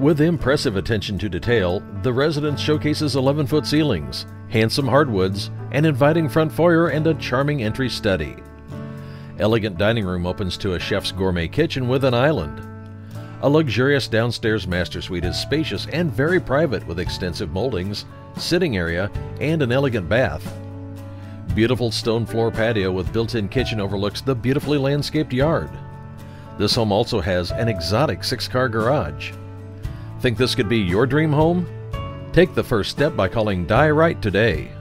With impressive attention to detail, the residence showcases 11 foot ceilings, handsome hardwoods, an inviting front foyer, and a charming entry study. Elegant dining room opens to a chef's gourmet kitchen with an island. A luxurious downstairs master suite is spacious and very private with extensive moldings, sitting area, and an elegant bath. Beautiful stone floor patio with built in kitchen overlooks the beautifully landscaped yard. This home also has an exotic six car garage. Think this could be your dream home? Take the first step by calling Di Wright today.